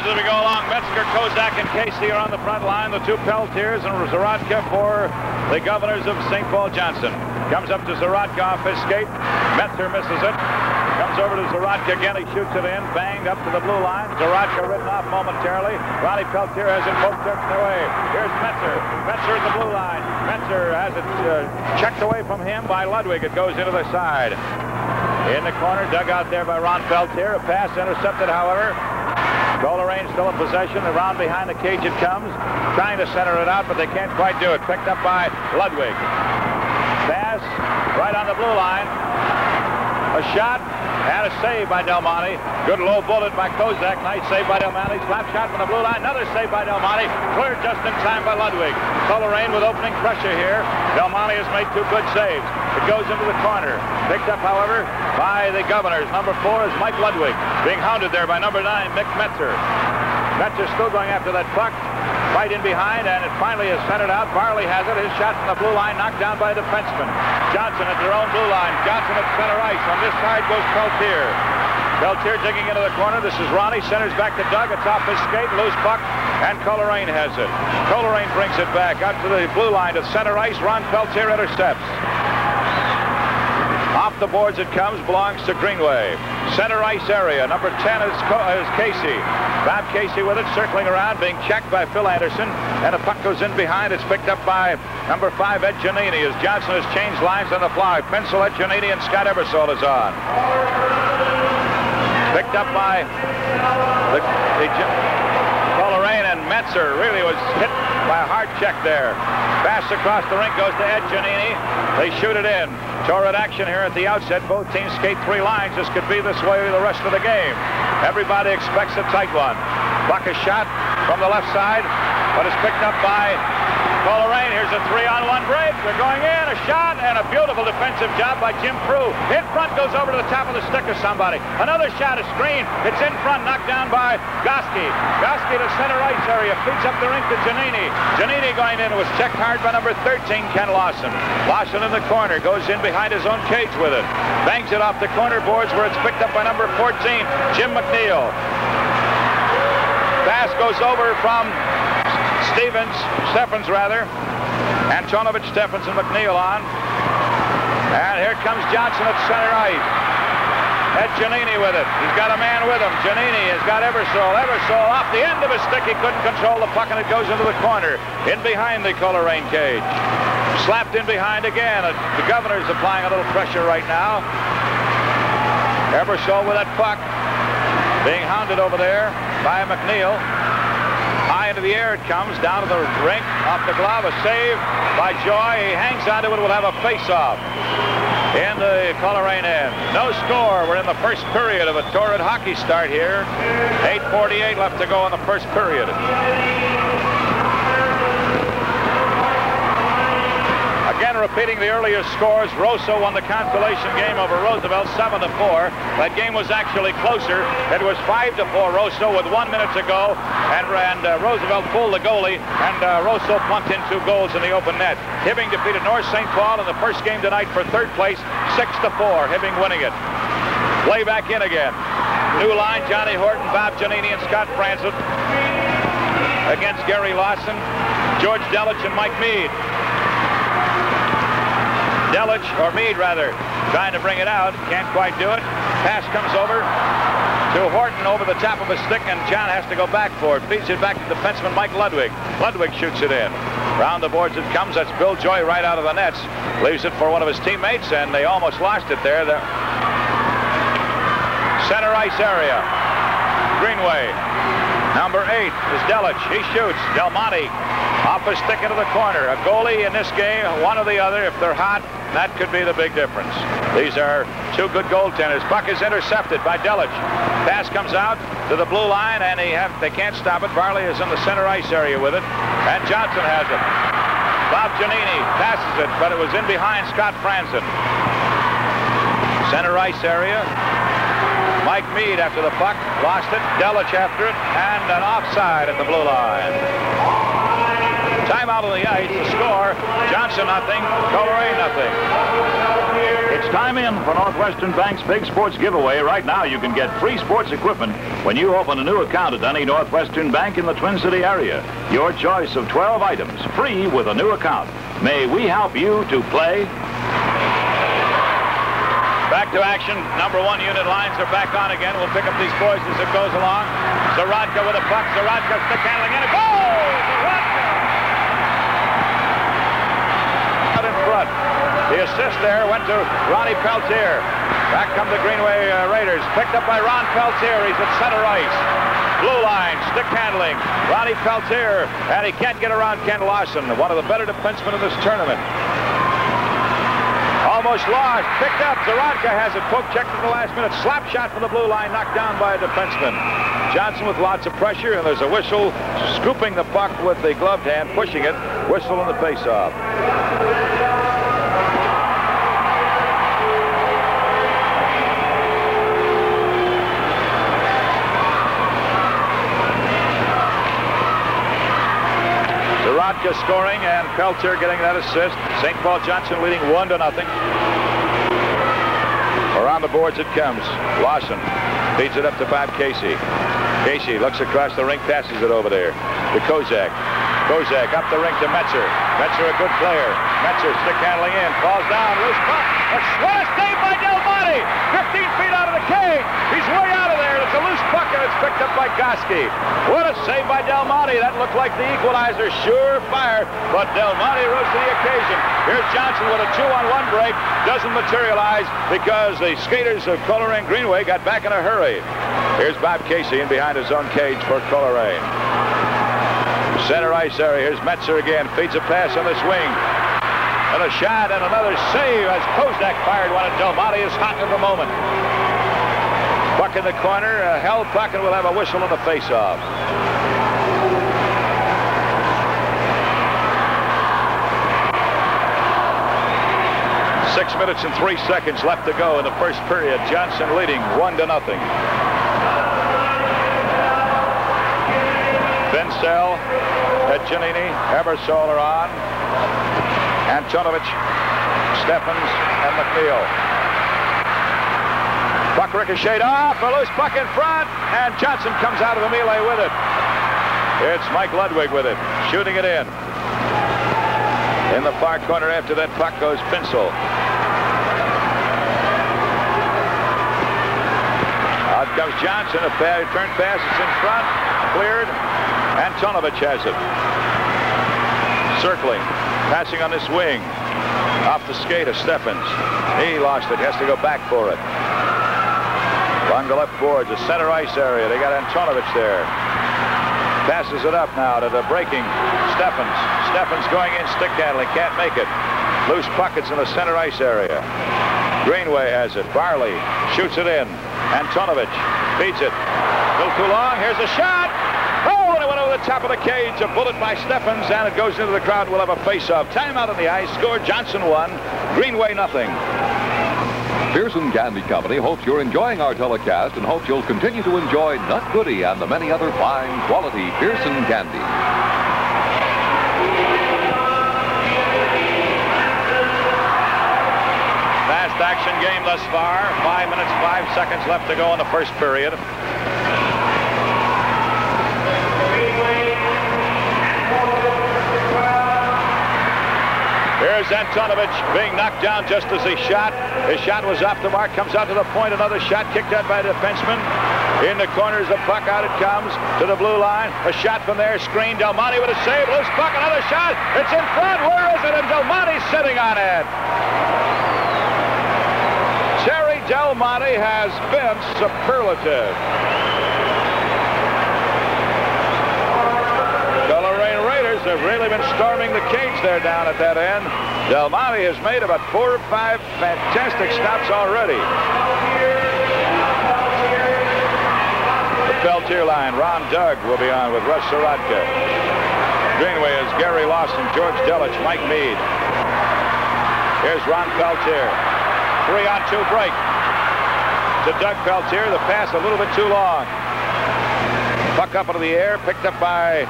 as we go along. Metzer, Kozak, and Casey are on the front line. The two Peltiers and Zaratka for the governors of St. Paul Johnson. Comes up to Zaratka off his skate. Metzer misses it. Comes over to Zaratka again. He shoots it in. Banged up to the blue line. Zaratka ridden off momentarily. Ronnie Peltier has it both tipped away. Here's Metzer. Metzer at the blue line. Metzer has it uh, checked away from him by Ludwig. It goes into the side. In the corner, dug out there by Ron Peltier. A pass intercepted, however. Coleraine still in possession. Around behind the cage it comes. Trying to center it out, but they can't quite do it. Picked up by Ludwig. Pass right on the blue line. A shot and a save by Del Monte. Good low bullet by Kozak. Nice save by Del Monte. Slap shot from the blue line. Another save by Del Monte. Cleared just in time by Ludwig. Coleraine with opening pressure here. Del Monte has made two good saves. It goes into the corner. Picked up, however, by the Governors. Number four is Mike Ludwig. Being hounded there by number nine, Mick Metzer. Metzer still going after that puck. Right in behind, and it finally is centered out. Varley has it. His shot from the blue line knocked down by a defenseman. Johnson at their own blue line. Johnson at center ice. On this side goes Peltier. Peltier digging into the corner. This is Ronnie. Centers back to Doug. It's off his skate. Loose puck. And Coleraine has it. Coleraine brings it back out to the blue line to center ice. Ron Peltier intercepts. The boards it comes, belongs to Greenway. Center ice area, number 10 is, is Casey. Bob Casey with it, circling around, being checked by Phil Anderson. And a puck goes in behind. It's picked up by number 5, Ed Giannini, as Johnson has changed lines on the fly. Pinsel Ed Giannini and Scott Ebersol is on. Picked up by the, the and Metzer really was hit hard check there. Pass across the rink goes to Ed Giannini. They shoot it in. Torrid action here at the outset. Both teams skate three lines. This could be this way the rest of the game. Everybody expects a tight one. Buck a shot from the left side, but it's picked up by Coleraine. Here's a three-on-one break. They're going in. A shot and a beautiful defensive job by Jim Prue. In front goes over to the top of the stick of somebody. Another shot, a screen. It's in front, knocked down by Goski. Goski to center ice area. Feeds up the rink to Giannini. Giannini going in. Was checked hard by number 13, Ken Lawson. Lawson in the corner. Goes in behind his own cage with it. Bangs it off the corner boards where it's picked up by number 14, Jim McNeil. Pass goes over from Stevens, Steffens rather. Antonovich, Steffens, and McNeil on. And here comes Johnson at center ice. Ed Giannini with it. He's got a man with him. Giannini has got Ebersol. Ebersol off the end of his stick. He couldn't control the puck, and it goes into the corner. In behind the Coleraine cage. Slapped in behind again. Uh, the governor's applying a little pressure right now. Ebersol with that puck. Being hounded over there by McNeil. The air it comes, down to the rink, off the glove, a save by Joy. He hangs onto it, will have a face-off in the Coleraine end. No score. We're in the first period of a torrid hockey start here. 8.48 left to go in the first period. Again, repeating the earlier scores, Roseau won the consolation game over Roosevelt 7 to 4. That game was actually closer. It was 5 to 4 Roseau with one minute to go, and, and uh, Roosevelt pulled the goalie, and uh, Roseau pumped in two goals in the open net. Hibbing defeated North St. Paul in the first game tonight for third place, 6 to 4. Hibbing winning it. Play back in again. New line, Johnny Horton, Bob Giannini, and Scott Franzen against Gary Lawson, George Delich, and Mike Mead. Delich, or Mead rather, trying to bring it out. Can't quite do it. Pass comes over to Horton over the top of his stick, and John has to go back for it. Feeds it back to defenseman Mike Ludwig. Ludwig shoots it in. Round the boards it comes. That's Bill Joy right out of the nets. Leaves it for one of his teammates, and they almost lost it there. The center ice area. Greenway. Number eight is Delich. He shoots. Del Monte off his stick into the corner. A goalie in this game, one or the other, if they're hot, that could be the big difference. These are two good goaltenders. Puck is intercepted by Delich. Pass comes out to the blue line, and he have, they can't stop it. Varley is in the center ice area with it, and Johnson has it. Bob Giannini passes it, but it was in behind Scott Franzen. Center ice area. Mike Mead after the puck, lost it. Delich after it, and an offside at the blue line. Timeout on the ice. The score, Johnson nothing, Coleraine nothing. It's time in for Northwestern Bank's Big Sports Giveaway. Right now, you can get free sports equipment when you open a new account at any Northwestern Bank in the Twin City area. Your choice of 12 items, free with a new account. May we help you to play Back to action. Number one unit lines are back on again. We'll pick up these boys as it goes along. Zaratka with a puck. Zaratka stick handling in. A goal! The assist there went to Ronnie Peltier. Back come the Greenway uh, Raiders. Picked up by Ron Peltier. He's at center ice. Blue line, stick handling. Ronnie Peltier, and he can't get around Ken Lawson, one of the better defensemen in this tournament. Almost lost. Picked up. Zaratka has it. Poke checked at the last minute. Slap shot from the blue line. Knocked down by a defenseman. Johnson with lots of pressure, and there's a whistle scooping the puck with the gloved hand, pushing it. Whistle in the faceoff. Zaratka scoring and Peltier getting that assist. St. Paul Johnson leading one to nothing. Around the boards it comes. Lawson feeds it up to Bob Casey. Casey looks across the rink, passes it over there to Kozak. Kozak up the rink to Metzer. Metzer a good player. Metzer stick handling in. Falls down. Loose puck. A save by Del Monte. 15 feet out of He's way out of there. It's a loose puck and it's picked up by Goski. What a save by Del Monte. That looked like the equalizer. Sure fire. But Del Monte rose to the occasion. Here's Johnson with a two-on-one break. Doesn't materialize because the skaters of Coleraine Greenway got back in a hurry. Here's Bob Casey in behind his own cage for Coleraine. Center ice area. Here's Metzer again. Feeds a pass on the swing. And a shot and another save as Kozak fired one at Del Monte is hot at the moment. Puck in the corner. A held puck and we'll have a whistle on the faceoff. Six minutes and three seconds left to go in the first period. Johnson leading one to nothing. Pinsel, Edginini, Ebersol are on. Antonovich, Steffens, and McNeil. Ricocheted off, a loose puck in front, and Johnson comes out of the melee with it. It's Mike Ludwig with it, shooting it in. In the far corner after that puck goes Pinsel. Out comes Johnson, a turn pass, it's in front, cleared. Antonovich has it. Circling. Passing on this wing. Off the skate of Steffens. He lost it. Has to go back for it. Along the left boards, the center ice area. They got Antonovich there. Passes it up now to the breaking Steffens. Steffens going in stick handling. Can't make it. Loose pockets in the center ice area. Greenway has it. Barley shoots it in. Antonovich feeds it. Little too long. Here's a shot. Oh, and it went over the top of the cage. A bullet by Steffens, and it goes into the crowd. We'll have a face-off. Timeout on the ice. Score Johnson one. Greenway nothing. Pearson Candy Company hopes you're enjoying our telecast and hopes you'll continue to enjoy Nut Goody and the many other fine quality Pearson candy. Fast action game thus far. Five minutes, five seconds left to go in the first period. Here's Antonovich being knocked down just as he shot. His shot was off the mark, comes out to the point. Another shot kicked out by the defenseman. In the corners, the puck out it comes to the blue line. A shot from there, screen. Del Monte with a save. Loose puck, another shot. It's in front. Where is it? And Del Monte's sitting on it. Terry Del Monte has been superlative. Coleraine Raiders have really been storming the cage there down at that end. Del Monte has made about four or five fantastic stops already. The Peltier line, Ron Doug will be on with Russ Zaratka. Greenway is Gary Lawson, George Delich, Mike Mead. Here's Ron Peltier. Three on two break. To Doug Peltier, the pass a little bit too long. Puck up into the air, picked up by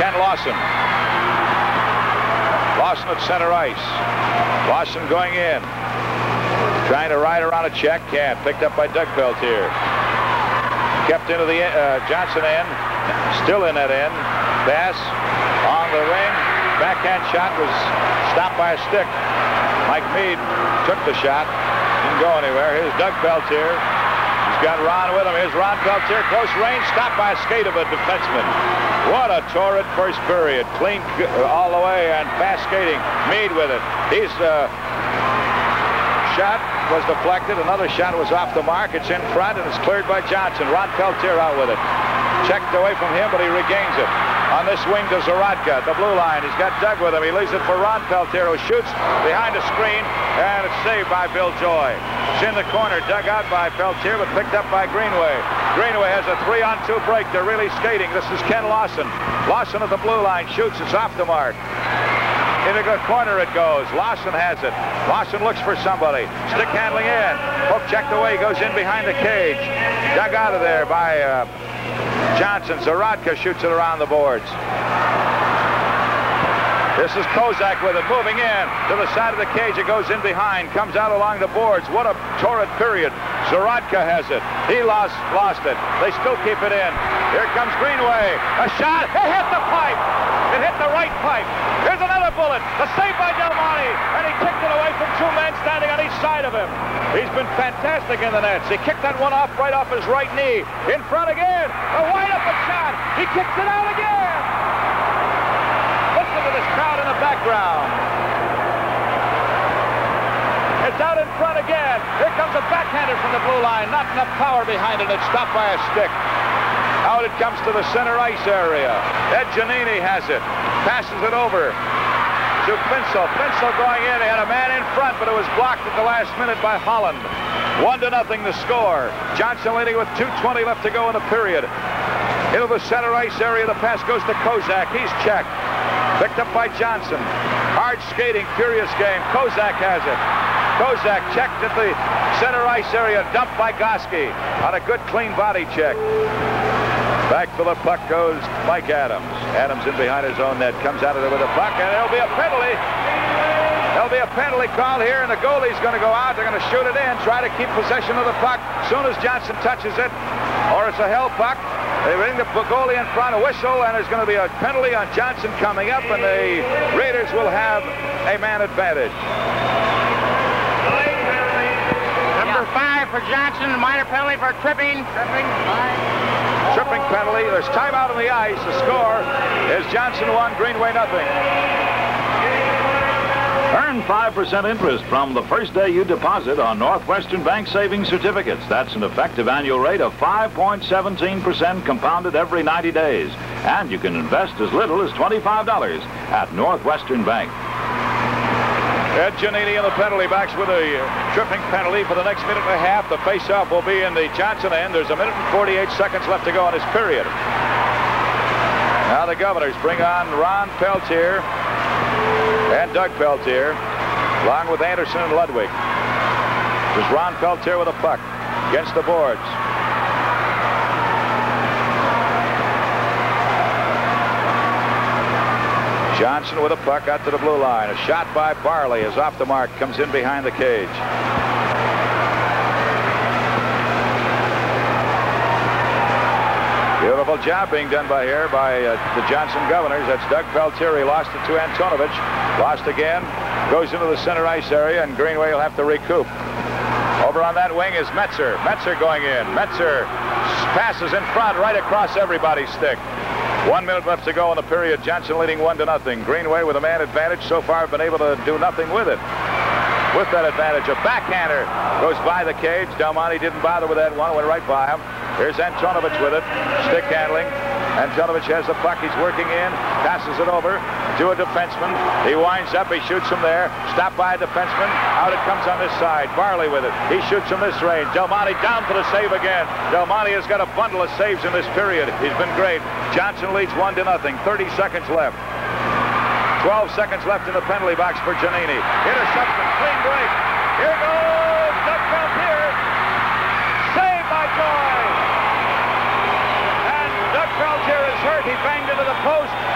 Ken Lawson. Lawson at center ice. Lawson going in. Trying to ride around a check. Can't. Picked up by Doug Peltier. Kept into the uh, Johnson end. Still in that end. Pass on the ring. Backhand shot was stopped by a stick. Mike Mead took the shot. Didn't go anywhere. Here's Doug Peltier. He's got Ron with him. Here's Ron Peltier. Close range. Stopped by a skate of a defenseman. What a torrid first period. Clean all the way and fast skating. Mead with it. He's uh, shot was deflected. Another shot was off the mark. It's in front and it's cleared by Johnson. Ron Peltier out with it. Checked away from him, but he regains it. On this wing to Zaratka, the blue line. He's got Doug with him. He leaves it for Ron Peltier, who shoots behind the screen, and it's saved by Bill Joy. It's in the corner, dug out by Peltier, but picked up by Greenway. Greenway has a three-on-two break. They're really skating. This is Ken Lawson. Lawson at the blue line shoots. It's off the mark. Into the corner it goes. Lawson has it. Lawson looks for somebody. Stick handling in. Poke checked away. Goes in behind the cage. Dug out of there by uh, Johnson. Zaratka shoots it around the boards. This is Kozak with it, moving in to the side of the cage. It goes in behind, comes out along the boards. What a torrid period. Zaratka has it. He lost lost it. They still keep it in. Here comes Greenway. A shot. It hit the pipe. It hit the right pipe. Here's another bullet. The save by Del Monte. And he kicked it away from two men standing on each side of him. He's been fantastic in the nets. He kicked that one off right off his right knee. In front again. A wide open shot. He kicks it out again this crowd in the background. It's out in front again. Here comes a backhander from the blue line. Not enough power behind it. It's stopped by a stick. Out it comes to the center ice area. Ed Giannini has it. Passes it over to Pinsel. Pinsel going in. He had a man in front, but it was blocked at the last minute by Holland. One to nothing the score. Johnson leading with 2.20 left to go in the period. Into the center ice area. The pass goes to Kozak. He's checked. Picked up by Johnson. Hard skating, furious game. Kozak has it. Kozak checked at the center ice area, dumped by Goski on a good clean body check. Back for the puck goes Mike Adams. Adams in behind his own net, comes out of there with a puck, and there'll be a penalty. There'll be a penalty call here, and the goalie's going to go out. They're going to shoot it in, try to keep possession of the puck. Soon as Johnson touches it, or it's a hell puck, they ring the goalie in front, a whistle, and there's going to be a penalty on Johnson coming up, and the Raiders will have a man advantage. Number five for Johnson, minor penalty for tripping. Tripping. Tripping penalty. There's timeout on the ice. The score is Johnson one, Greenway nothing. Earn 5% interest from the first day you deposit on Northwestern Bank savings certificates. That's an effective annual rate of 5.17% compounded every 90 days. And you can invest as little as $25 at Northwestern Bank. Ed Giannini in the penalty box with a tripping penalty for the next minute and a half. The face-off will be in the Johnson end. There's a minute and 48 seconds left to go in this period. Now the Governors bring on Ron Peltier and Doug Peltier, along with Anderson and Ludwig. There's Ron Peltier with a puck against the boards. Johnson with a puck out to the blue line. A shot by Barley is off the mark, comes in behind the cage. Beautiful job being done by here by uh, the Johnson Governors. That's Doug Peltier. He lost it to Antonovich. Lost again. Goes into the center ice area, and Greenway will have to recoup. Over on that wing is Metzer. Metzer going in. Metzer passes in front right across everybody's stick. One minute left to go in the period. Johnson leading one to nothing. Greenway with a man advantage so far been able to do nothing with it. With that advantage, a backhander goes by the cage. Del Monte didn't bother with that one. Went right by him. Here's Antonovich with it. Stick handling. Antonovich has the puck. He's working in. Passes it over to a defenseman. He winds up. He shoots from there. Stopped by a defenseman. Out it comes on this side. Barley with it. He shoots from this range. Del Monte down for the save again. Del Monte has got a bundle of saves in this period. He's been great. Johnson leads one to nothing. 30 seconds left. 12 seconds left in the penalty box for Giannini. Interception. Clean break. Here goes Doug Peltier. Saved by Joy. And Peltier is hurt. He banged into the post.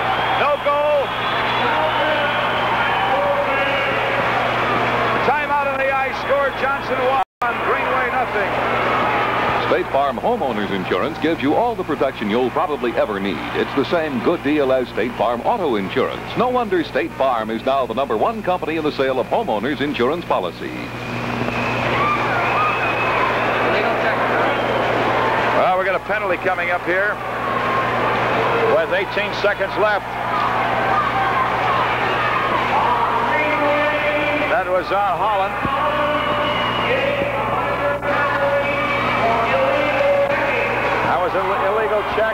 Johnson one, Greenway nothing. State Farm Homeowners Insurance gives you all the protection you'll probably ever need. It's the same good deal as State Farm Auto Insurance. No wonder State Farm is now the number one company in the sale of homeowners insurance policies. Well, we got a penalty coming up here with 18 seconds left. That was on Holland. Was an illegal check.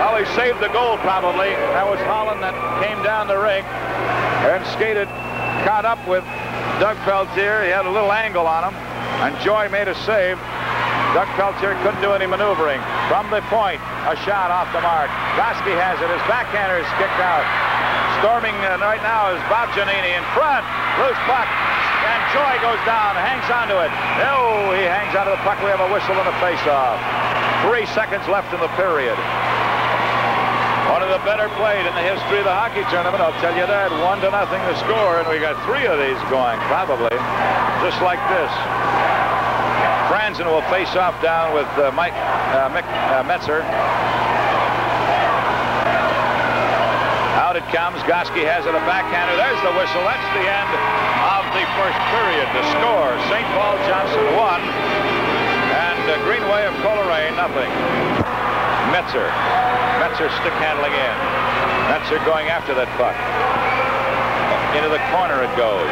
Well, he saved the goal probably. That was Holland that came down the ring and skated, caught up with Doug Peltier. He had a little angle on him, and Joy made a save. Doug Peltier couldn't do any maneuvering. From the point, a shot off the mark. Goski has it. His backhander is kicked out. Storming uh, right now is Bob Giannini in front. Loose puck. And Joy goes down, hangs onto it. No, he hangs onto the puck. We have a whistle and a face-off. Three seconds left in the period. One of the better played in the history of the hockey tournament, I'll tell you that. One to nothing to score, and we got three of these going, probably, just like this. Franzen will face off down with uh, Mike uh, Mick uh, Metzer. Out it comes. Goski has it a backhander. There's the whistle. That's the end of the first period. The score: St. Paul Johnson one, and uh, Greenway of Coleraine nothing. Metzer. Metzer stick handling in. Metzer going after that puck. Into the corner it goes.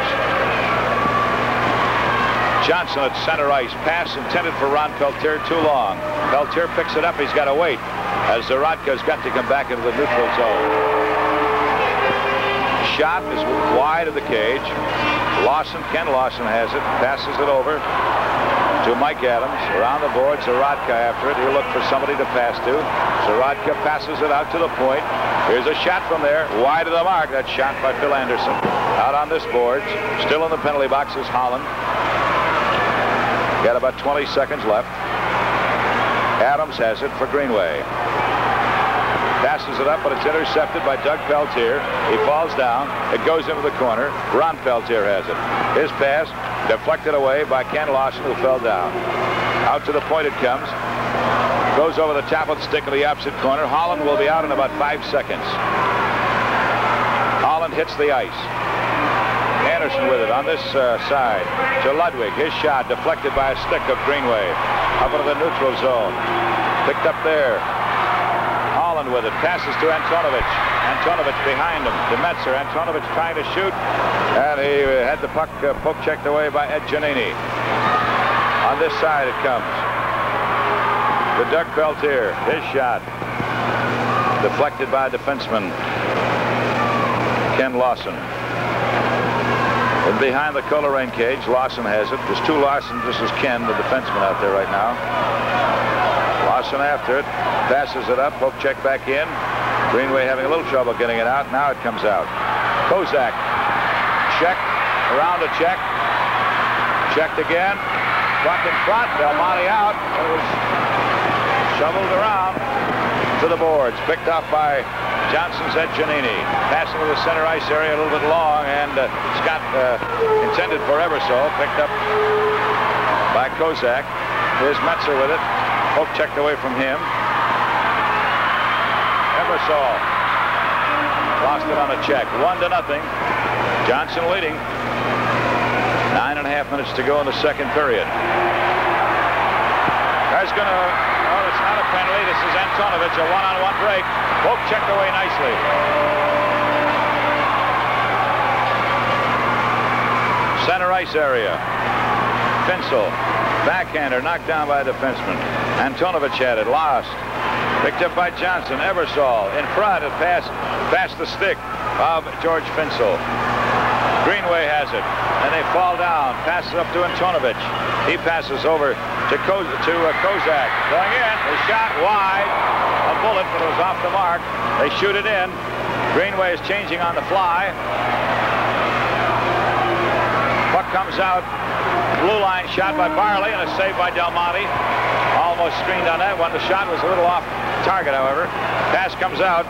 Johnson at center ice. Pass intended for Ron Peltier. Too long. Peltier picks it up. He's got to wait as Zaratka's got to come back into the neutral zone. Shot is wide of the cage. Lawson, Ken Lawson has it. Passes it over to Mike Adams. Around the board, Zaratka after it. He'll look for somebody to pass to. Zaratka passes it out to the point. Here's a shot from there. Wide of the mark. That shot by Phil Anderson. Out on this board. Still in the penalty box is Holland. Got about 20 seconds left. Adams has it for Greenway. Passes it up, but it's intercepted by Doug Peltier. He falls down. It goes into the corner. Ron Peltier has it. His pass deflected away by Ken Lawson, who fell down. Out to the point it comes. Goes over the top of the stick in the opposite corner. Holland will be out in about five seconds. Holland hits the ice. Anderson with it on this uh, side to Ludwig. His shot deflected by a stick of Greenway up into the neutral zone. Picked up there. With it. Passes to Antonovich. Antonovich behind him to Metzer. Antonovich trying to shoot. And he had the puck uh, poke checked away by Ed Giannini. On this side it comes. To Doug Peltier. His shot. Deflected by defenseman. Ken Lawson. And behind the Coleraine cage, Lawson has it. There's two Lawsons. This is Ken, the defenseman out there right now. Lawson after it. Passes it up. Poke check back in. Greenway having a little trouble getting it out. Now it comes out. Kozak. Check. Around a check. Checked again. Buck in front. Del Monte out. It was shoveled around to the boards. Picked up by Johnson's Ed Giannini. Passing to the center ice area a little bit long, and uh, Scott uh, intended for Ebersol. Picked up by Kozak. Here's Metzer with it. Poke checked away from him. Ebersol lost it on a check. One to nothing. Johnson leading. Nine and a half minutes to go in the second period. There's going to Oh, it's not a penalty. This is Antonovich, a one-on-one break. Poke checked away nicely. Center ice area. Pinsel. Backhander knocked down by a defenseman. Antonovich had it. Lost. Picked up by Johnson. Ebersol in front. It passed past the stick of George Pinsel. Greenway has it. And they fall down. Passes up to Antonovich. He passes over to, Ko to uh, Kozak. Going in. The shot wide. A bullet, but it was off the mark. They shoot it in. Greenway is changing on the fly. Puck comes out. Blue line shot by Barley and a save by Del Monte. Almost screened on that one. The shot was a little off target, however. Pass comes out.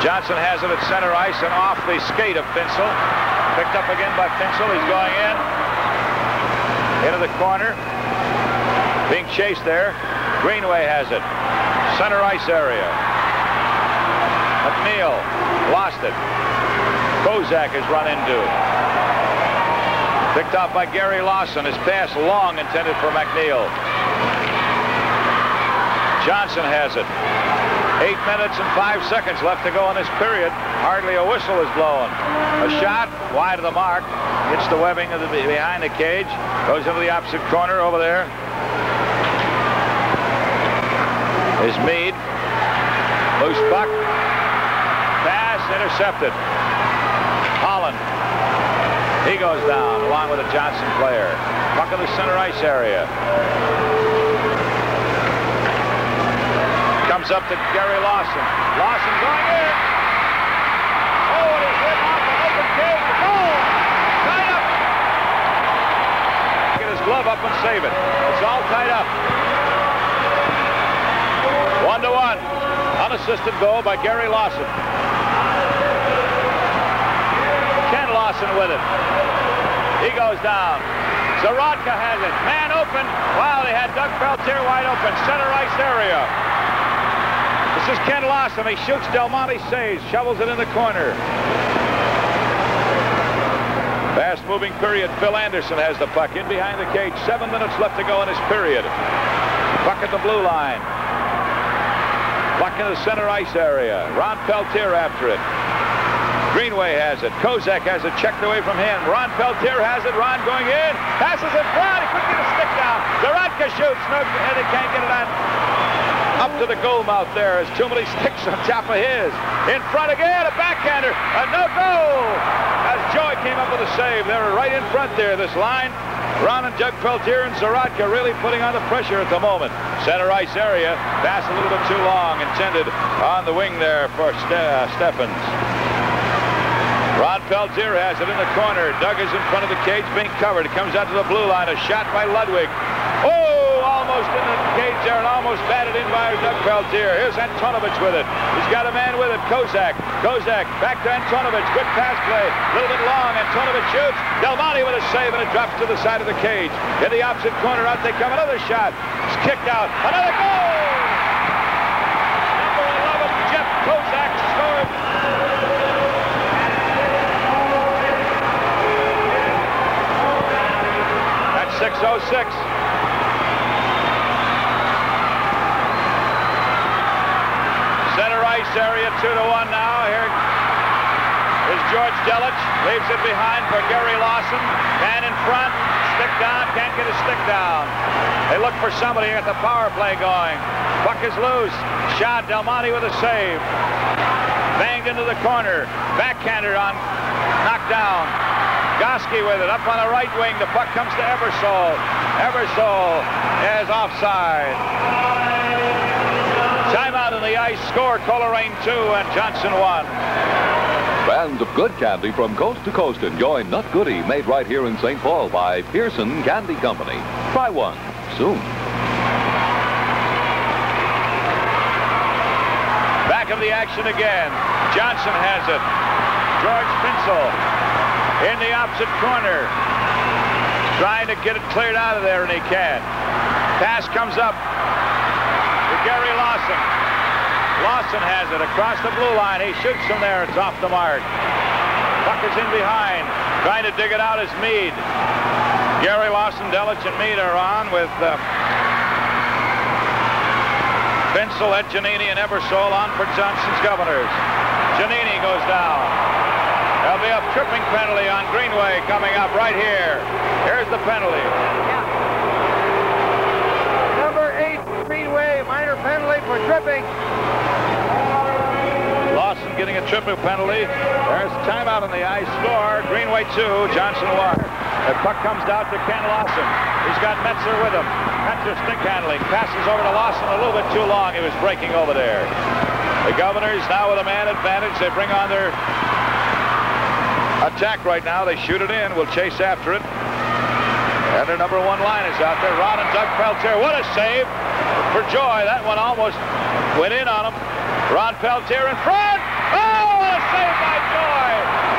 Johnson has it at center ice and off the skate of Pinsel. Picked up again by Pinsel. He's going in. Into the corner. Being chased there. Greenway has it. Center ice area. McNeil lost it. Kozak is run into. Picked off by Gary Lawson. His pass long intended for McNeil. Johnson has it. Eight minutes and five seconds left to go in this period. Hardly a whistle is blown. A shot wide of the mark. Hits the webbing of the behind the cage. Goes into the opposite corner over there. Is Mead. Loose puck. Pass intercepted. He goes down along with a Johnson player. Puck in the center ice area. Comes up to Gary Lawson. Lawson going in. Oh, hit off an open cage. Goal! Tied up. Get his glove up and save it. It's all tied up. One to one. Unassisted goal by Gary Lawson. Ken with it. He goes down. Zaratka has it. Man open. Wow, they had Doug Peltier wide open. Center ice area. This is Ken Lawson. He shoots. Del Monte saves. Shovels it in the corner. Fast-moving period. Phil Anderson has the puck in behind the cage. Seven minutes left to go in this period. Puck at the blue line. Puck in the center ice area. Ron Peltier after it. Greenway has it. Kozak has it checked away from him. Ron Peltier has it. Ron going in. Passes it front. He couldn't get a stick down. Zaratka shoots. No, and he can't get it on. Up to the goal mouth there as too many sticks on top of his. In front again. A backhander. A no goal. As Joy came up with a save. They were right in front there. This line. Ron and Doug Peltier and Zaratka really putting on the pressure at the moment. Center ice area. Pass a little bit too long. Intended on the wing there for Ste uh, Steffens. Ron Peltier has it in the corner. Doug is in front of the cage being covered. Comes out to the blue line. A shot by Ludwig. Oh, almost in the cage there and almost batted in by Doug Peltier. Here's Antonovich with it. He's got a man with it. Kozak. Kozak back to Antonovich. Good pass play. A little bit long. Antonovich shoots. Del Monte with a save and it drops to the side of the cage. In the opposite corner, out they come. Another shot. It's kicked out. Another goal! 06. Center ice area, two to one now. Here is George Delich. Leaves it behind for Gary Lawson. Man in front. Stick down. Can't get a stick down. They look for somebody at the power play going. Buck is loose. Shot. Del Monte with a save. Banged into the corner. Backhander on Knocked down. Goski with it. Up on the right wing. The puck comes to Ebersol. Ebersol is offside. Timeout in the ice. Score Coleraine 2 and Johnson 1. Fans of good candy from coast to coast enjoy Nut Goody, made right here in St. Paul by Pearson Candy Company. Try one soon. Back of the action again. Johnson has it. George Pinsel in the opposite corner. Trying to get it cleared out of there, and he can't. Pass comes up to Gary Lawson. Lawson has it across the blue line. He shoots from there. It's off the mark. Puck is in behind. Trying to dig it out is Mead. Gary Lawson, Delich, and Mead are on with uh, Pinsel, Ed Giannini, and Ebersol on for Johnson's Governors. Giannini goes down. There'll be a tripping penalty on Greenway coming up right here. Here's the penalty. Number eight, Greenway, minor penalty for tripping. Lawson getting a tripping penalty. There's a timeout on the ice. Score. Greenway 2, Johnson 1. The puck comes down to Ken Lawson. He's got Metzer with him. Metzer stick handling. Passes over to Lawson a little bit too long. He was breaking over there. The Governors now with a man advantage. They bring on their attack right now. They shoot it in. We'll chase after it. And their number one line is out there. Ron and Doug Peltier. What a save for Joy. That one almost went in on him. Ron Peltier in front. Oh! a save by Joy.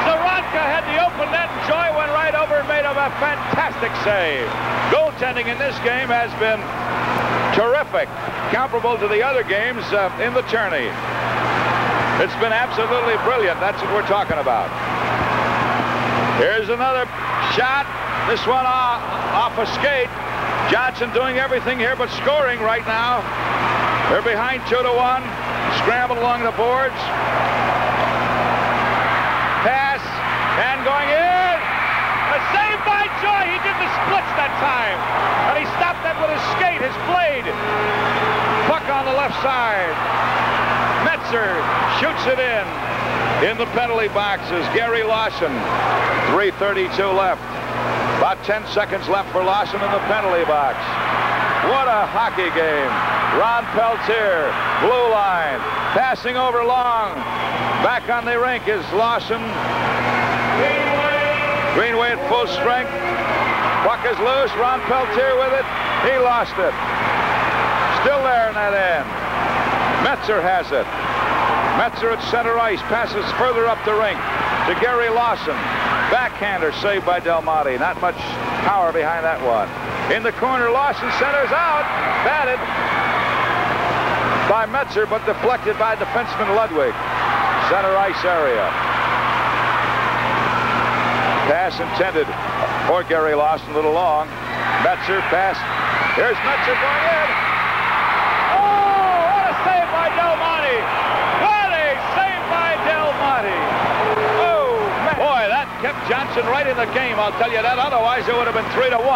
Zaratka had the open net, and Joy went right over and made him a fantastic save. Goaltending in this game has been terrific, comparable to the other games uh, in the tourney. It's been absolutely brilliant. That's what we're talking about. Here's another shot. This one off, off a skate. Johnson doing everything here but scoring right now. They're behind two to one. Scrambled along the boards. Pass and going in. A save by Joy. He did the splits that time. And he stopped that with his skate, his blade. Puck on the left side. Metzer shoots it in. In the penalty box is Gary Lawson. 3.32 left. About 10 seconds left for Lawson in the penalty box. What a hockey game. Ron Peltier, blue line, passing over long. Back on the rink is Lawson. Greenway at full strength. Puck is loose. Ron Peltier with it. He lost it. Still there in that end. Metzer has it. Metzer at center ice passes further up the rink to Gary Lawson. Backhander saved by Del Monte. Not much power behind that one. In the corner, Lawson centers out. Batted by Metzer, but deflected by defenseman Ludwig. Center ice area. Pass intended for Gary Lawson, a little long. Metzer pass. Here's Metzer going in. Oh, what a save by Del Monte. What a save by Del Monte. Oh, man. Boy, that kept Johnson right in the game, I'll tell you that. Otherwise, it would have been 3 to 1.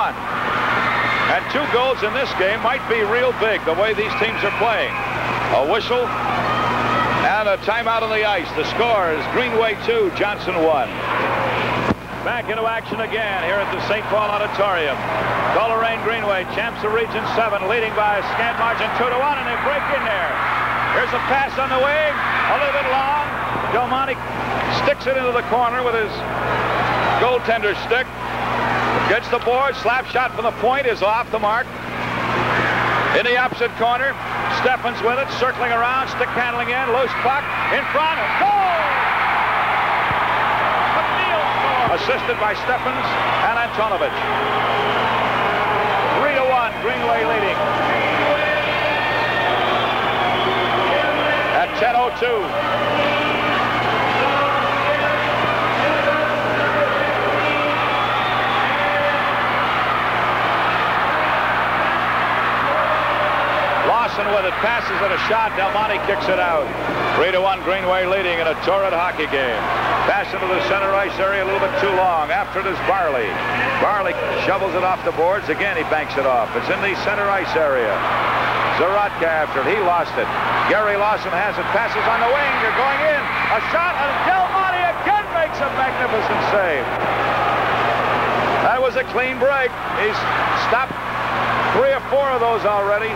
And two goals in this game might be real big, the way these teams are playing. A whistle and a timeout on the ice. The score is Greenway 2, Johnson 1. Back into action again here at the St. Paul Auditorium. Coleraine Greenway, champs of Region 7, leading by a scant margin 2 to 1, and they break in there. Here's a pass on the wing, a little bit long. Del sticks it into the corner with his goaltender stick. Gets the board, slap shot from the point is off the mark. In the opposite corner, Steffens with it, circling around, stick handling in, loose puck, in front, of goal! Assisted by Steffens and Antonovich. 3 to 1, Greenway leading. At 10.02. Lawson with it, passes it a shot. Del Monte kicks it out. 3 to 1 Greenway leading in a torrid hockey game. Pass into the center ice area a little bit too long. After it is Barley. Barley shovels it off the boards. Again, he banks it off. It's in the center ice area. Zaratka after it. He lost it. Gary Lawson has it. Passes on the wing. You're going in. A shot, and Del Monte again makes a magnificent save. That was a clean break. He's stopped three or four of those already.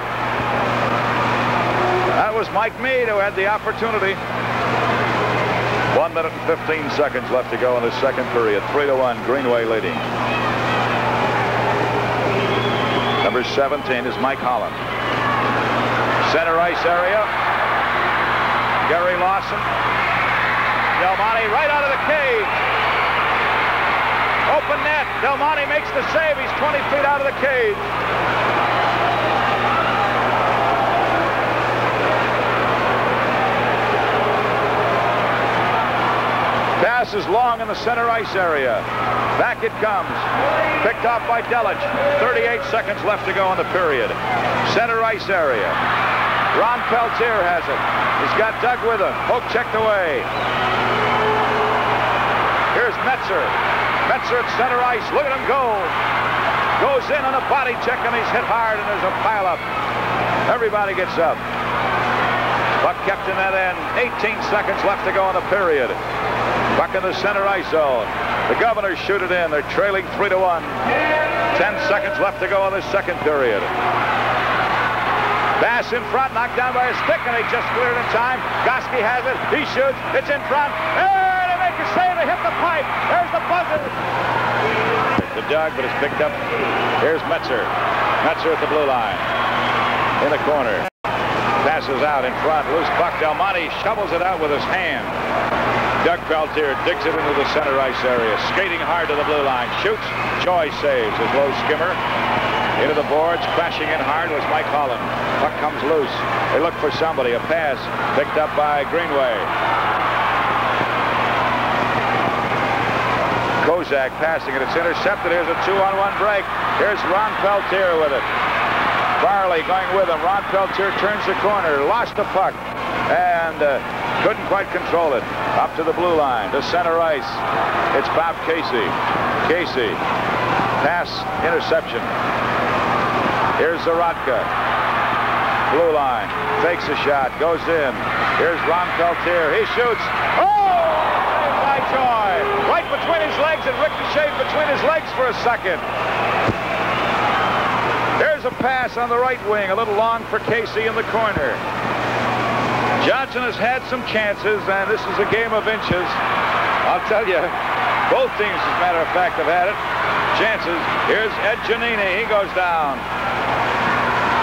That was Mike Mead who had the opportunity. One minute and 15 seconds left to go in the second period. Three to one, Greenway leading. Number 17 is Mike Holland. Center ice area. Gary Lawson. Del Monte right out of the cage. Open net. Del Monte makes the save. He's 20 feet out of the cage. Pass is long in the center ice area. Back it comes. Picked off by Delich. 38 seconds left to go in the period. Center ice area. Ron Peltier has it. He's got Doug with him. Poke checked away. Here's Metzer. Metzer at center ice. Look at him go. Goes in on a body check and he's hit hard and there's a pileup. Everybody gets up. Buck kept in that end. 18 seconds left to go in the period. Buck in the center ice zone. The Governors shoot it in. They're trailing 3 to 1. 10 seconds left to go in the second period. Bass in front, knocked down by a stick, and they just cleared in time. Goski has it. He shoots. It's in front. There, they make a save. They hit the pipe. There's the buzzer. The Doug, but it's picked up. Here's Metzer. Metzer at the blue line. In the corner. Passes out in front. Loose puck. Del Monte shovels it out with his hand. Doug Peltier digs it into the center ice area, skating hard to the blue line, shoots. Joy saves his low skimmer. Into the boards, crashing in hard was Mike Holland. Puck comes loose. They look for somebody. A pass picked up by Greenway. Kozak passing it. It's intercepted. Here's a two-on-one break. Here's Ron Peltier with it. Barley going with him. Ron Peltier turns the corner, lost the puck, and uh, couldn't quite control it. Up to the blue line, to center ice. It's Bob Casey. Casey, pass, interception. Here's Zaratka. Blue line. Takes a shot. Goes in. Here's Ron Peltier. He shoots. Oh! By Joy. Right between his legs and ricocheted between his legs for a second. There's a pass on the right wing. A little long for Casey in the corner. Johnson has had some chances, and this is a game of inches. I'll tell you, both teams, as a matter of fact, have had it. Chances. Here's Ed Giannini. He goes down.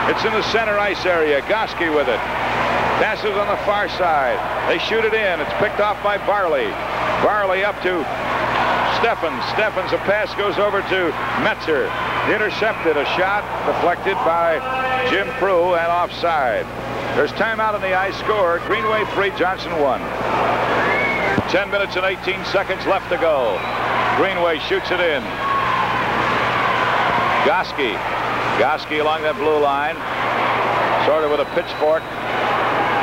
It's in the center ice area. Goski with it. Passes on the far side. They shoot it in. It's picked off by Barley. Barley up to Steffens. Steffens, a pass goes over to Metzer. Intercepted. A shot deflected by Jim Prue and offside. There's timeout on the ice score. Greenway 3, Johnson 1. 10 minutes and 18 seconds left to go. Greenway shoots it in. Goski Goski along that blue line, sort of with a pitchfork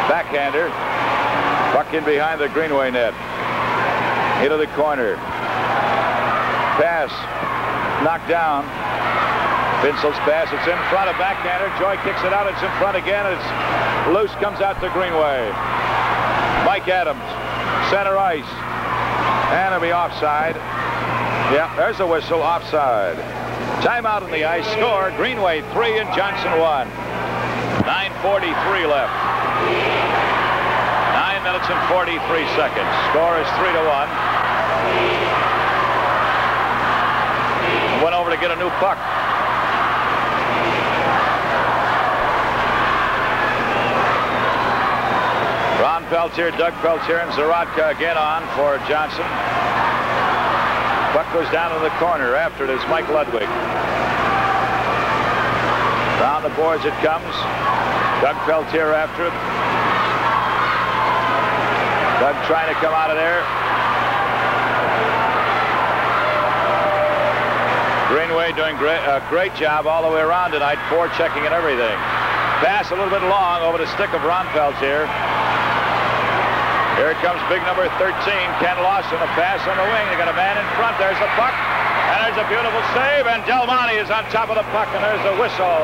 backhander. Puck in behind the Greenway net. Into the corner. Pass. Knocked down. Pinsel's pass. It's in front of backhander. Joy kicks it out. It's in front again. It's loose. Comes out to Greenway. Mike Adams. Center ice. And it'll be offside. Yeah, there's a whistle. Offside. Timeout on the ice. Score, Greenway 3 and Johnson 1. 9.43 left. 9 minutes and 43 seconds. Score is 3 to 1. Went over to get a new puck. Ron Peltier, Doug Peltier, and Zaratka again on for Johnson. Buck goes down in the corner. After it is Mike Ludwig. Down the boards it comes. Doug Peltier after it. Doug trying to come out of there. Greenway doing great, a great job all the way around tonight, for checking and everything. Pass a little bit long over the stick of Ron Peltier. Here comes big number 13, Ken Lawson, a pass on the wing. They got a man in front. There's the puck. And there's a beautiful save, and Del Monte is on top of the puck, and there's a whistle.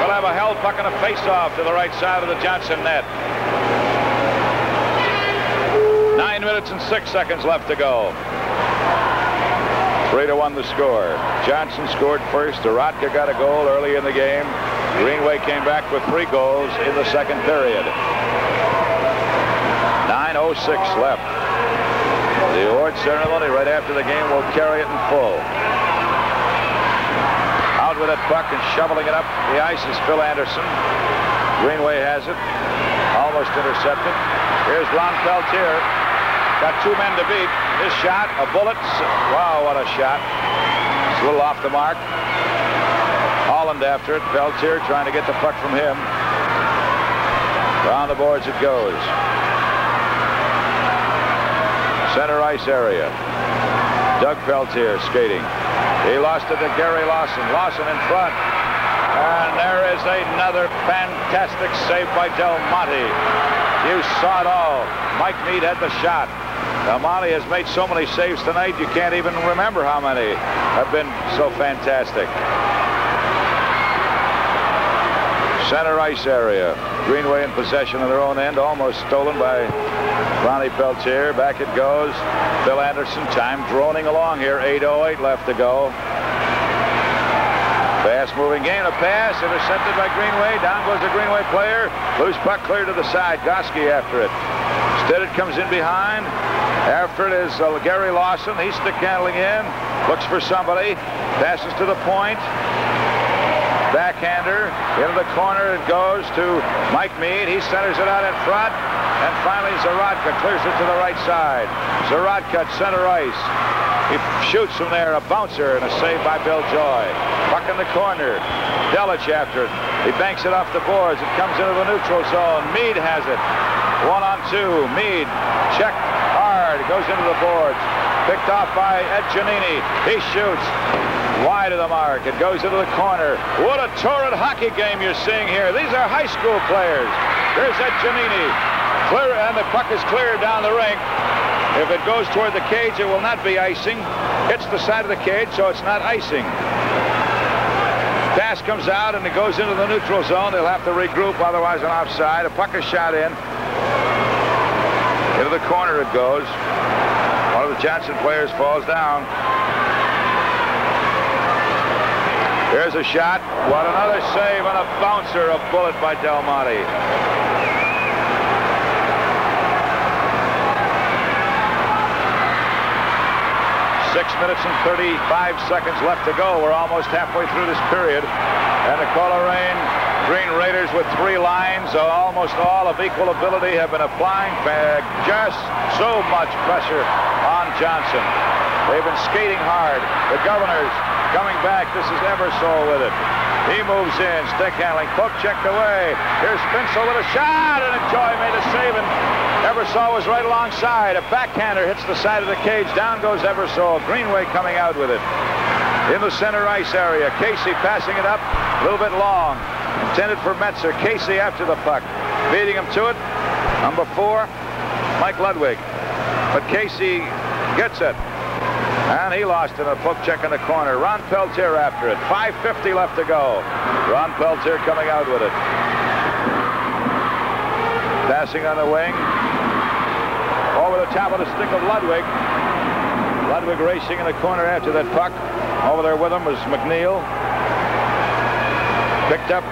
We'll have a held puck and a face-off to the right side of the Johnson net. Nine minutes and six seconds left to go. Three to one the score. Johnson scored first. Zaratka got a goal early in the game. Greenway came back with three goals in the second period. 9.06 left. The award ceremony right after the game will carry it in full. Out with that puck and shoveling it up the ice is Phil Anderson. Greenway has it. Almost intercepted. Here's Ron Peltier. Got two men to beat. His shot, a bullet. Wow, what a shot. It's a little off the mark. Holland after it. Peltier trying to get the puck from him. Down the boards it goes. Center ice area. Doug Peltier skating. He lost it to Gary Lawson. Lawson in front. And there is another fantastic save by Del Monte. You saw it all. Mike Mead had the shot. Del Monte has made so many saves tonight, you can't even remember how many have been so fantastic. Center ice area. Greenway in possession of their own end, almost stolen by Ronnie Peltier. Back it goes. Bill Anderson, time droning along here. 8.08 left to go. Fast moving game. A pass intercepted by Greenway. Down goes the Greenway player. Loose puck clear to the side. Goski after it. Instead it comes in behind. After it is uh, Gary Lawson. He's stick handling in. Looks for somebody. Passes to the point. Backhander into the corner. It goes to Mike Mead. He centers it out in front. And finally, Zaratka clears it to the right side. Zaratka at center ice. He shoots from there, a bouncer, and a save by Bill Joy. Puck in the corner. Delich after it. He banks it off the boards. It comes into the neutral zone. Mead has it. One on two. Mead checked hard. Goes into the boards. Picked off by Ed Giannini. He shoots wide of the mark. It goes into the corner. What a torrid hockey game you're seeing here. These are high school players. There's Ed Giannini. Clear, and the puck is cleared down the rink. If it goes toward the cage, it will not be icing. Hits the side of the cage, so it's not icing. Pass comes out, and it goes into the neutral zone. They'll have to regroup, otherwise an offside. A puck is shot in. Into the corner it goes. One of the Johnson players falls down. There's a shot. What another save and a bouncer, a bullet by Del Monte. Six minutes and 35 seconds left to go. We're almost halfway through this period. And the Coleraine Green Raiders with three lines, uh, almost all of equal ability, have been applying just so much pressure on Johnson. They've been skating hard. The Governors coming back. This is Ebersol with it. He moves in, stick handling, poke checked away. Here's Pinsel with a shot, and a Joy made a save, and Ebersol was right alongside. A backhander hits the side of the cage. Down goes Ebersol. Greenway coming out with it. In the center ice area, Casey passing it up, a little bit long. Intended for Metzer. Casey after the puck. Beating him to it. Number four, Mike Ludwig. But Casey gets it. And he lost in a poke check in the corner. Ron Peltier after it. 5.50 left to go. Ron Peltier coming out with it. Passing on the wing. Over the top of the stick of Ludwig. Ludwig racing in the corner after that puck. Over there with him was McNeil. Picked up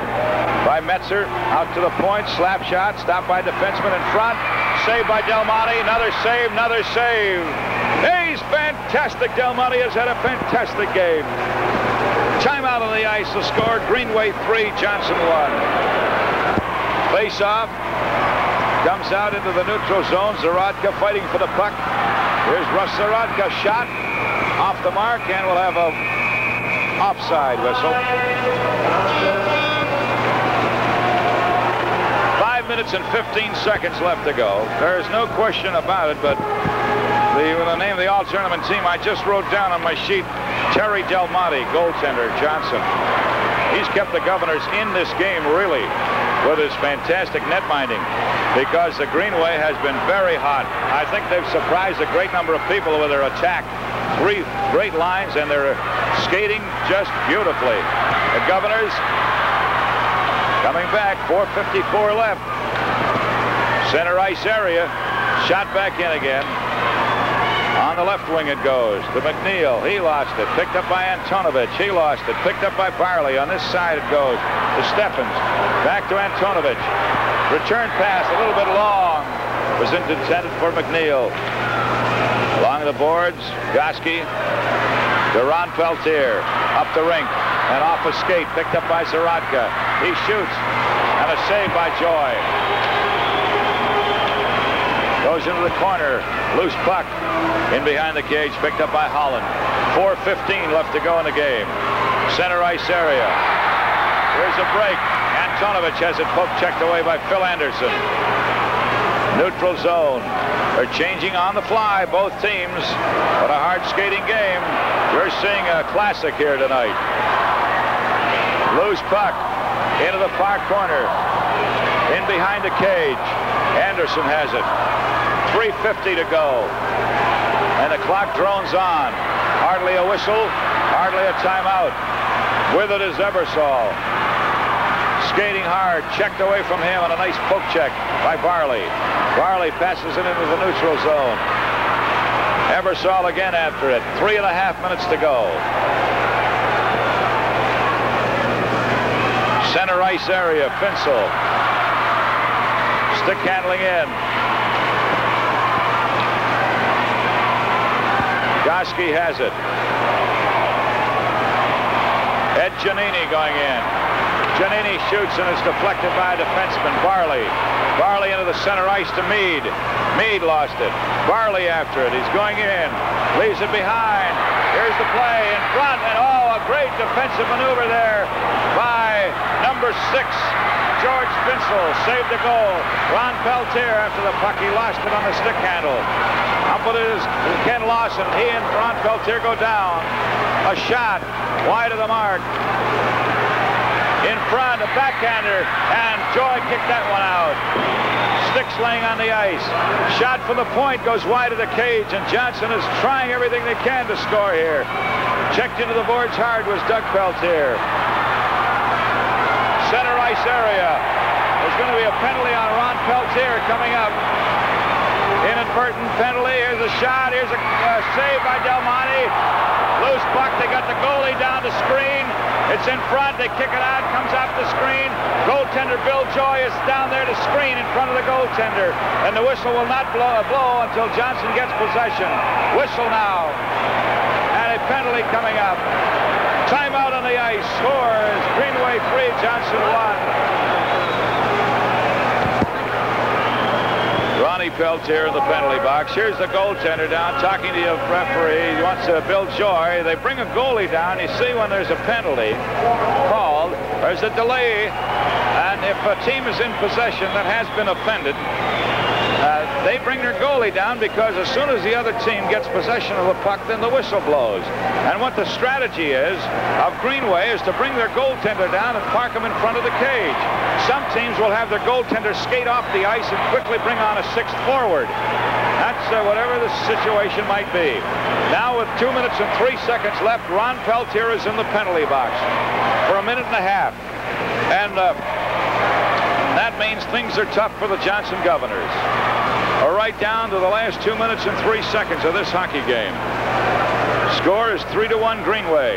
by Metzer. Out to the point. Slap shot. Stopped by defenseman in front. Saved by Del Monte. Another save. Another save. He's fantastic. Del Monte has had a fantastic game. Timeout on the ice. The score. Greenway 3, Johnson 1. Face off. Comes out into the neutral zone. Zaratka fighting for the puck. Here's Russ Zaratka. Shot off the mark, and we'll have a offside whistle. Five minutes and 15 seconds left to go. There's no question about it, but the, the name of the all-tournament team I just wrote down on my sheet, Terry Del Monte, goaltender, Johnson. He's kept the Governors in this game, really, with his fantastic net minding because the Greenway has been very hot. I think they've surprised a great number of people with their attack. Three great lines, and they're skating just beautifully. The Governors coming back, 4.54 left. Center ice area, shot back in again. On the left wing it goes to McNeil. He lost it. Picked up by Antonovich. He lost it. Picked up by Barley. On this side it goes to Steffens. Back to Antonovich. Return pass a little bit long. Was intended for McNeil. Along the boards, Goski Ron Peltier. Up the rink and off a skate. Picked up by Zaratka. He shoots. And a save by Joy. Goes into the corner. Loose puck. In behind the cage. Picked up by Holland. 4.15 left to go in the game. Center ice area. Here's a break. Antonovich has it poke checked away by Phil Anderson. Neutral zone. They're changing on the fly, both teams. What a hard skating game. You're seeing a classic here tonight. Loose puck into the far corner. In behind the cage. Anderson has it. 3.50 to go. And the clock drones on. Hardly a whistle, hardly a timeout. With it is Ebersol. Skating hard, checked away from him on a nice poke check by Barley. Barley passes it into the neutral zone. Ebersol again after it. Three and a half minutes to go. Center ice area, Pinsel. Stick handling in. Goski has it. Ed Ed Giannini going in. Giannini shoots and is deflected by a defenseman, Barley. Barley into the center ice to Mead. Mead lost it. Barley after it. He's going in. Leaves it behind. Here's the play in front, and oh, a great defensive maneuver there by number six, George Pinsel saved the goal. Ron Peltier after the puck, he lost it on the stick handle. Up with it is Ken Lawson. He and Ron Peltier go down. A shot wide of the mark. In front, a backhander, and Joy kicked that one out. Sticks laying on the ice. Shot from the point goes wide of the cage, and Johnson is trying everything they can to score here. Checked into the boards hard was Doug Peltier area. There's going to be a penalty on Ron Peltier coming up. Inadvertent penalty. Here's a shot. Here's a uh, save by Del Monte. Loose puck. They got the goalie down the screen. It's in front. They kick it out. Comes off the screen. Goaltender Bill Joy is down there to screen in front of the goaltender. And the whistle will not blow, a blow until Johnson gets possession. Whistle now. And a penalty coming up. Timeout on the ice. Scores. Greenway three, Johnson one. Ronnie Peltier in the penalty box. Here's the goaltender down talking to the referee. He wants to build joy. They bring a goalie down. You see when there's a penalty called, there's a delay. And if a team is in possession that has been offended, uh, they bring their goalie down because as soon as the other team gets possession of the puck, then the whistle blows. And what the strategy is of Greenway is to bring their goaltender down and park him in front of the cage. Some teams will have their goaltender skate off the ice and quickly bring on a sixth forward. That's uh, whatever the situation might be. Now with two minutes and three seconds left, Ron Peltier is in the penalty box for a minute and a half. And uh, that means things are tough for the Johnson Governors are right down to the last two minutes and three seconds of this hockey game. Score is three to one Greenway.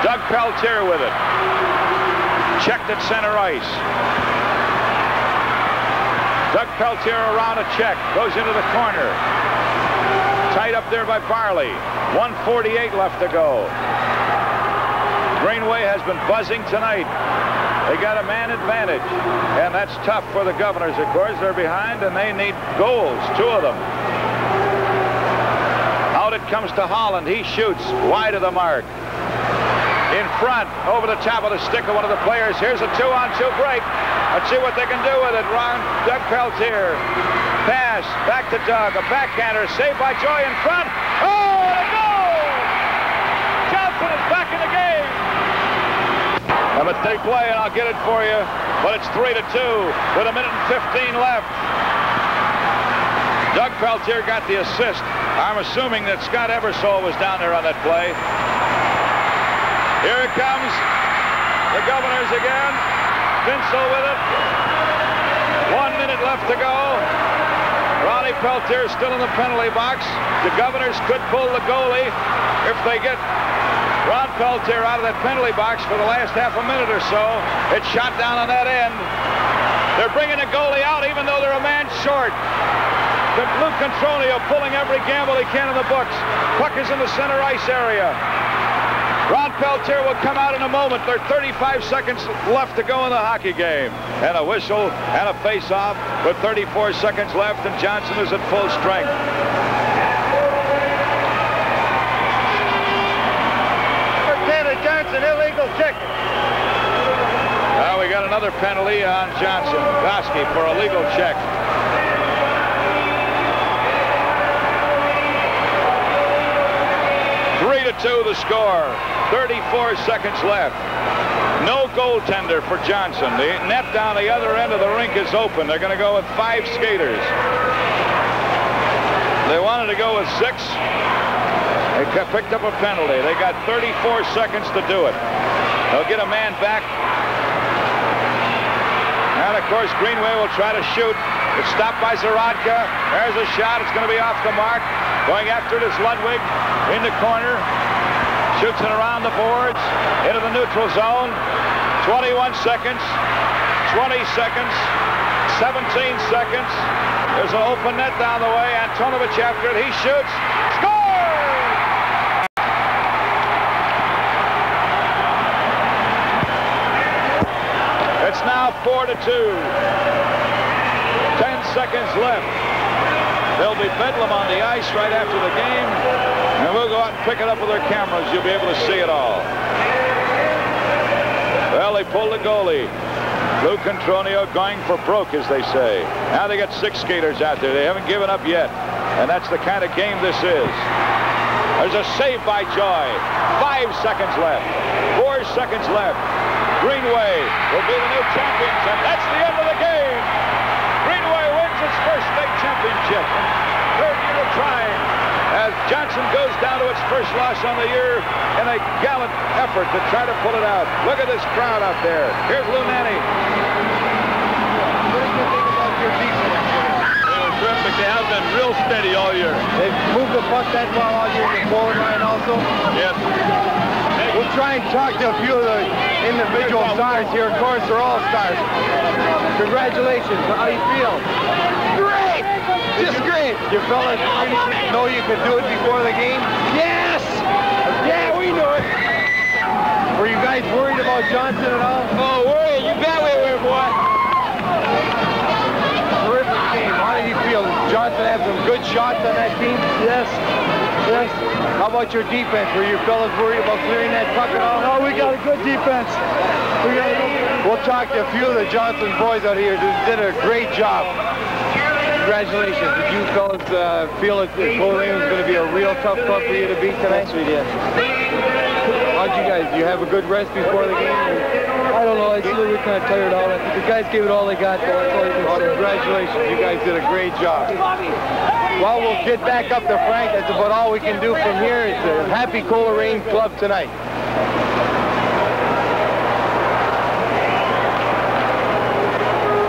Doug Peltier with it. Checked at center ice. Doug Peltier around a check. Goes into the corner. Tied up there by Barley. 148 left to go. Greenway has been buzzing tonight. They got a man advantage, and that's tough for the Governors, of course. They're behind, and they need goals, two of them. Out it comes to Holland. He shoots wide of the mark. In front, over the top of the stick of one of the players. Here's a two-on-two break. Let's see what they can do with it. Ron Doug Peltier. Pass, back to Doug. A backhander, saved by Joy in front. Oh, a goal! Johnson is back in the game. A mistake play, and I'll get it for you. But it's 3 to 2 with a minute and 15 left. Doug Peltier got the assist. I'm assuming that Scott Ebersol was down there on that play. Here it comes. The Governors again. Pinsel with it. One minute left to go. Ronnie Peltier still in the penalty box. The Governors could pull the goalie if they get Ron Peltier out of that penalty box for the last half a minute or so. It's shot down on that end. They're bringing a goalie out even though they're a man short. The Lou Cotroneo pulling every gamble he can in the books. Puck is in the center ice area. Ron Peltier will come out in a moment. There are 35 seconds left to go in the hockey game. And a whistle and a face-off with 34 seconds left, and Johnson is at full strength. Another penalty on Johnson. Goski for a legal check. Three to two the score. 34 seconds left. No goaltender for Johnson. The net down the other end of the rink is open. They're going to go with five skaters. They wanted to go with six. They picked up a penalty. They got 34 seconds to do it. They'll get a man back. And of course, Greenway will try to shoot. It's stopped by Zaratka. There's a shot. It's going to be off the mark. Going after it is Ludwig in the corner. Shoots it around the boards into the neutral zone. 21 seconds. 20 seconds. 17 seconds. There's an open net down the way. Antonovich after it. He shoots. 4 to 2. 10 seconds left. There'll be bedlam on the ice right after the game, and we'll go out and pick it up with our cameras. You'll be able to see it all. Well, they pulled the goalie. Lou Cotroneo going for broke, as they say. Now they got six skaters out there. They haven't given up yet. And that's the kind of game this is. There's a save by Joy. Five seconds left. Four seconds left. Greenway will be the new champions, and that's the end of the game. Greenway wins its first state championship. Third year of trying as Johnson goes down to its first loss on the year in a gallant effort to try to pull it out. Look at this crowd out there. Here's Lou Nanne. terrific. They have been real steady all year. They've moved the puck that well all year in the forward line also. Yes. We'll try and talk to a few of the individual stars here. Of course, they're all stars. Congratulations. How do you feel? Great! Just great. You fellas know you could do it before the game? Yes! Yeah, we knew it. Were you guys worried about Johnson at all? Oh, worried. You bet we were, boy. Terrific team. How do you feel? Johnson have some good shots on that team? Yes. Yes. How about your defense? Were you fellas worried about clearing that puck at all? No, we got a good defense. We got a good... We'll talk to a few of the Johnson boys out here who did a great job. Congratulations. Did you fellas uh, feel that Coleraine was going to be a real tough club for you to beat tonight? Yes, we did. How'd you guys? Do you have a good rest before the game? I don't know. I feel we were kind of tired out. The guys gave it all they got, though. That's all you can well, say. Congratulations. You guys did a great job. Well, we'll get back up to Frank. That's about all we can do from here. It's a happy Coleraine club tonight.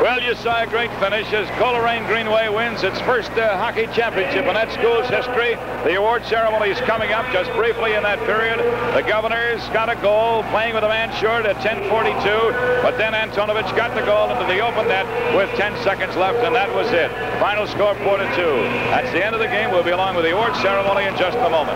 Well, you saw a great finish as Coleraine Greenway wins its first uh, hockey championship in that school's history. The award ceremony is coming up just briefly in that period. The Governors got a goal playing with a man short at 10:42, but then Antonovich got the goal into the open net with 10 seconds left, and that was it. Final score 4-2. That's the end of the game. We'll be along with the award ceremony in just a moment.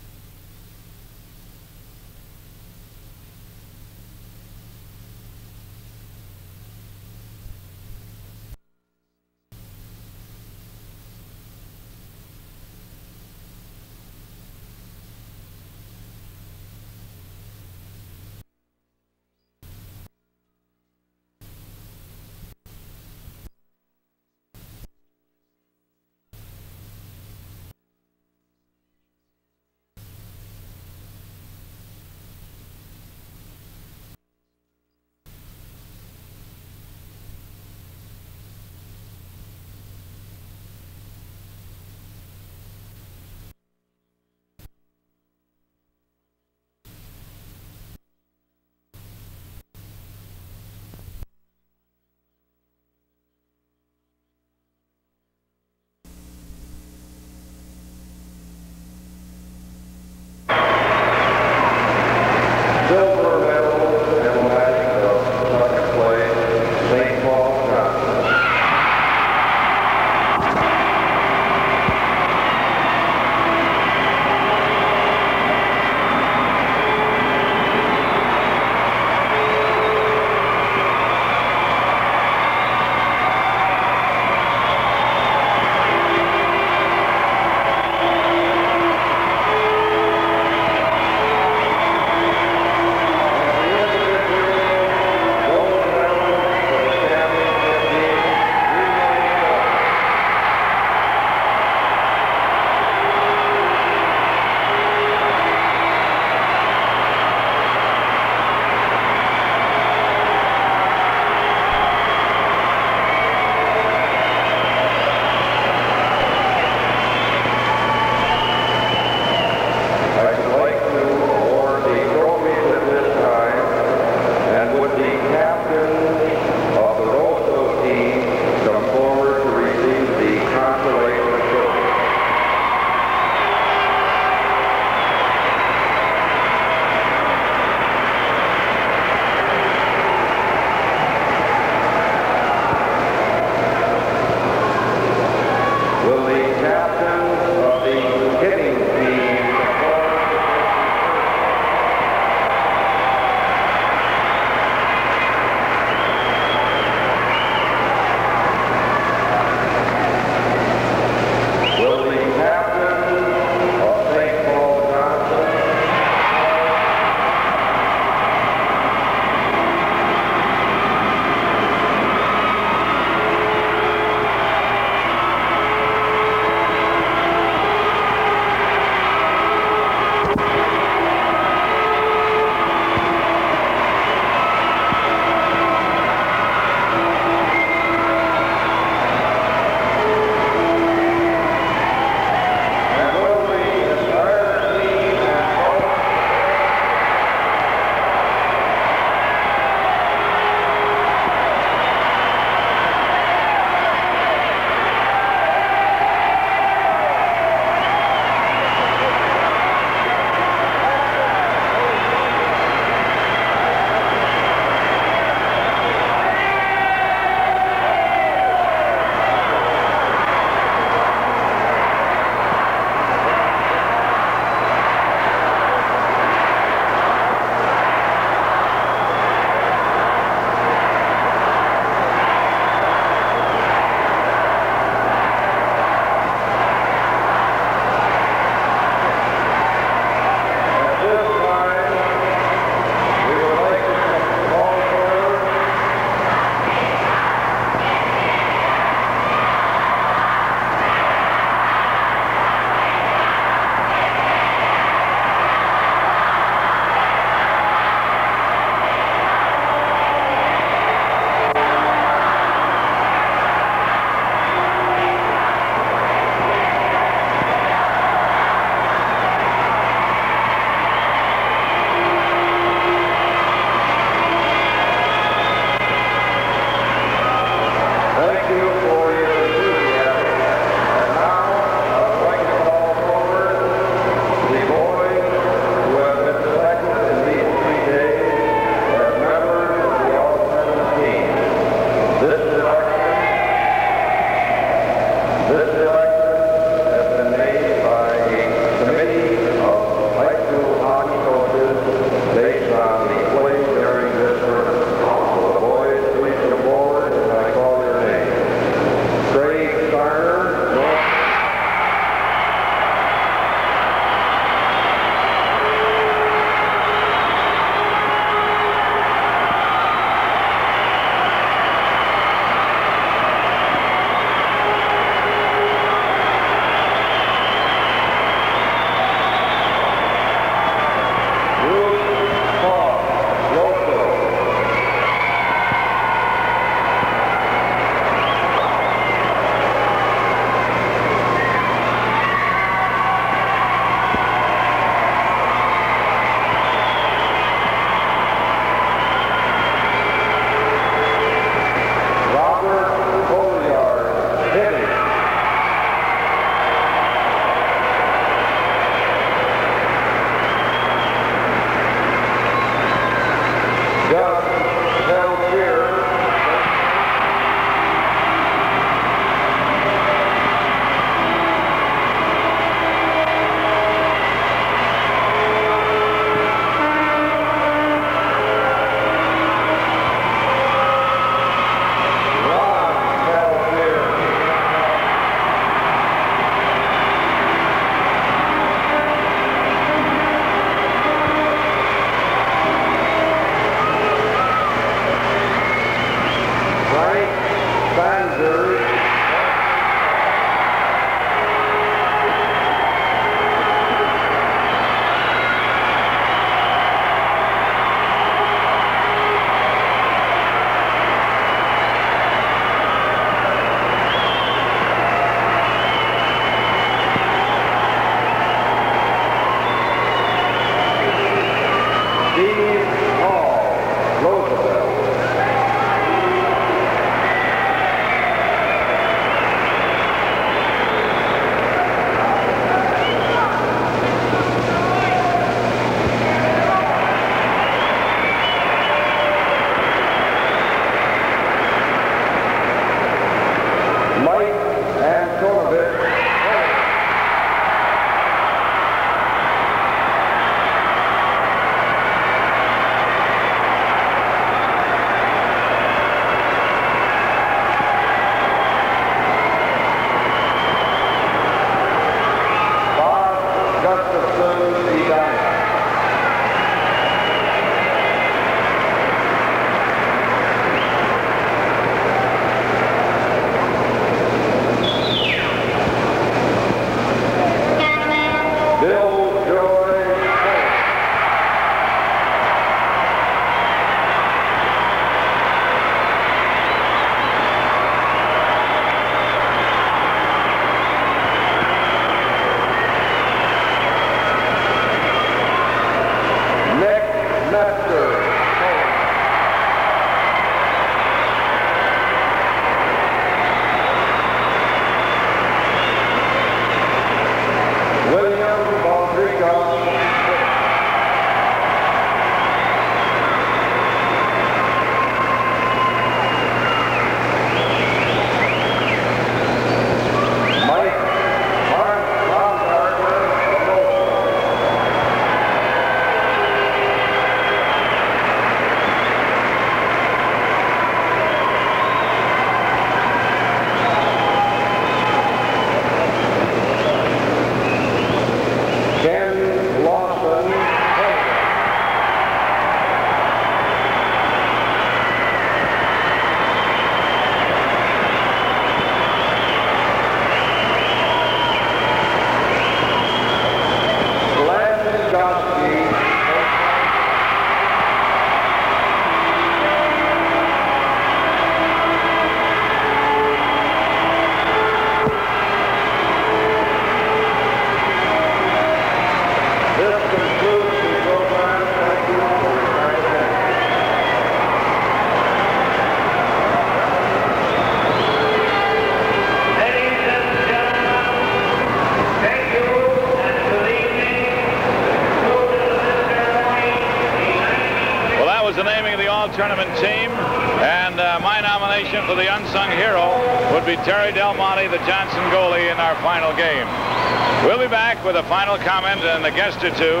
We'll